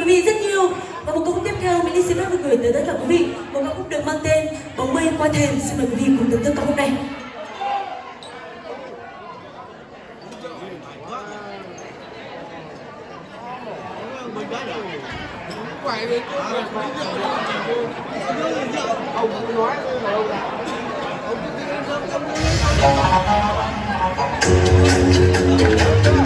Vâng, quý vị rất nhiều. Và một ca khúc tiếp theo mình xin phép được gửi tới tất cả quý vị. Một ca khúc được mang tên bóng mây qua thềm. Xin mời quý vị cùng thưởng thức ca khúc này. Quậy đi ông nói đi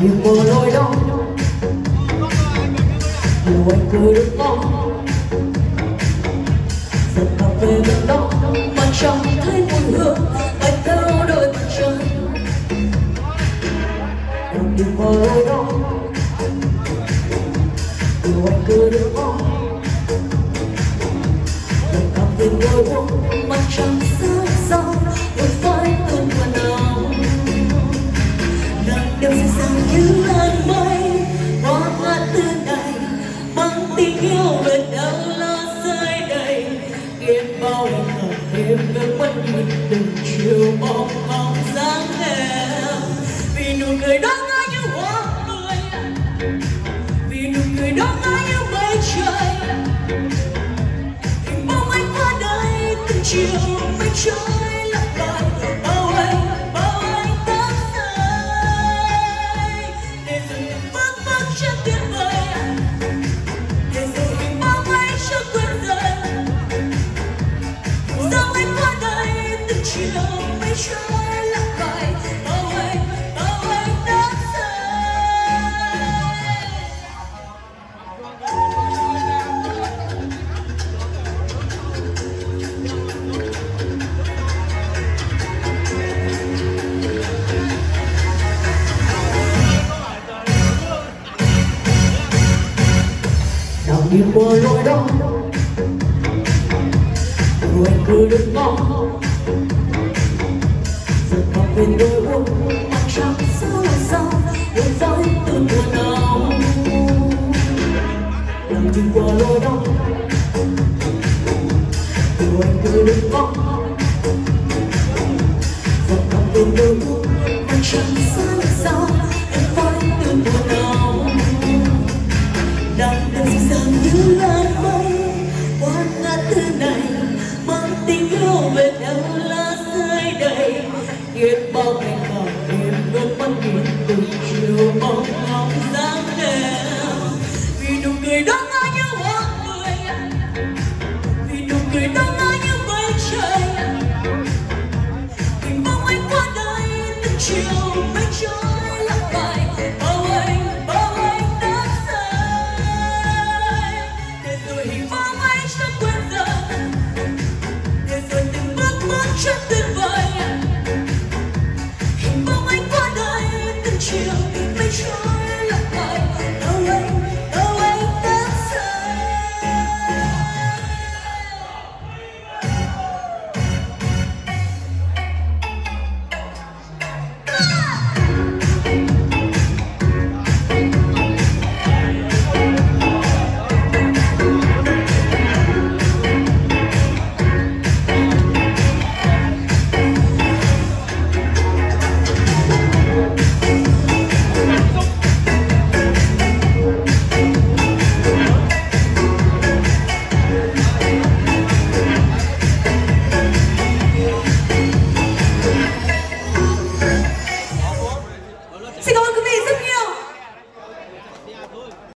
điệu mơ lôi đông. Điều anh cười được mong Giật cà phê bên đó Mà chẳng thấy mùi hương, Anh theo đôi mặt trời. Em điệu mơ lôi đông. Điều anh cười được mong Giật cà phê ngồi uống Mà chẳng sao sao nước mắt nhìn từng chiều bóng bóng dáng em vì nụ cười đó ngỡ như hoa tươi vì nụ cười đó ngỡ như mây trời hình bóng anh qua đây từng chiều mây trời. Đi qua lối đó rồi anh cứ đứng ngó giật cặp bên đôi uống mặt trăng sao là sao đôi dõi từ mùa nào làm đi qua lối đó rồi anh cứ đứng ngó giật cặp bên đôi uống sao biết bao thành còn đêm đôi mắt buồn từng chiều mong ngóng dáng em vì nụ cười đó như hoa người. Vì nụ cười đó